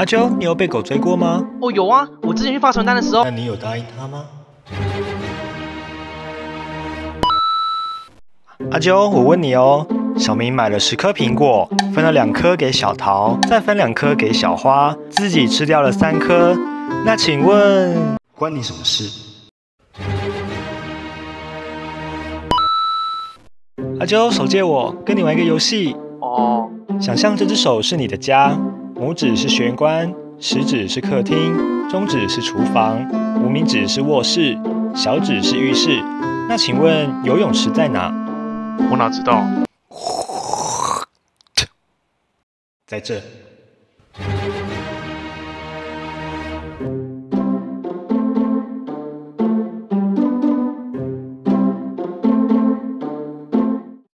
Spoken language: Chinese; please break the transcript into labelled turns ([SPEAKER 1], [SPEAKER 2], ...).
[SPEAKER 1] 阿秋，你有被狗追过吗？
[SPEAKER 2] 哦，有啊，我之前去发传单的时候
[SPEAKER 1] 那，你有答应他吗？阿秋，我问你哦，小明买了十颗苹果，分了两颗给小桃，再分两颗给小花，自己吃掉了三颗。那请问，关你什么事？阿秋，手借我，跟你玩一个游戏。
[SPEAKER 2] 哦，
[SPEAKER 1] 想象这只手是你的家，拇指是玄关，食指是客厅，中指是厨房，无名指是卧室，小指是浴室。那请问游泳池在哪？
[SPEAKER 2] 我哪知道？
[SPEAKER 1] 在这。